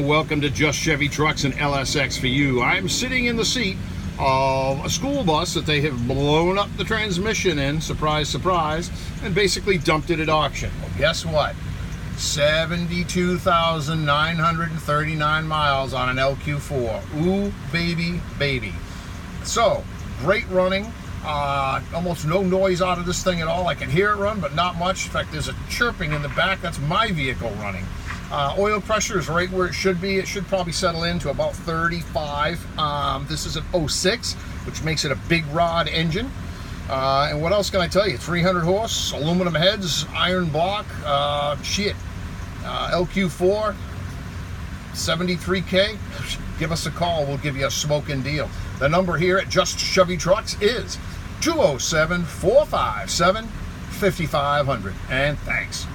and welcome to Just Chevy Trucks and LSX for you. I'm sitting in the seat of a school bus that they have blown up the transmission in, surprise, surprise, and basically dumped it at auction. Well, guess what? 72,939 miles on an LQ4. Ooh, baby, baby. So, great running. Uh, almost no noise out of this thing at all. I can hear it run, but not much. In fact, there's a chirping in the back. That's my vehicle running. Uh, oil pressure is right where it should be. It should probably settle into about 35. Um, this is an 06, which makes it a big rod engine. Uh, and what else can I tell you? 300 horse, aluminum heads, iron block, uh, shit. Uh, LQ4, 73K. Give us a call. We'll give you a smoking deal. The number here at Just Chevy Trucks is 207 457 5500. And thanks.